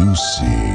Juicy.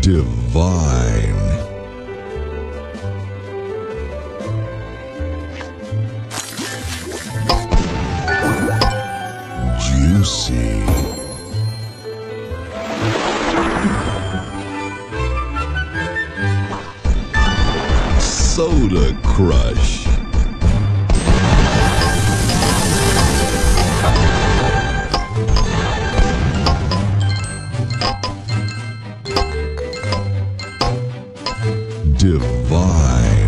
Divine. Juicy. Soda Crush. Divine.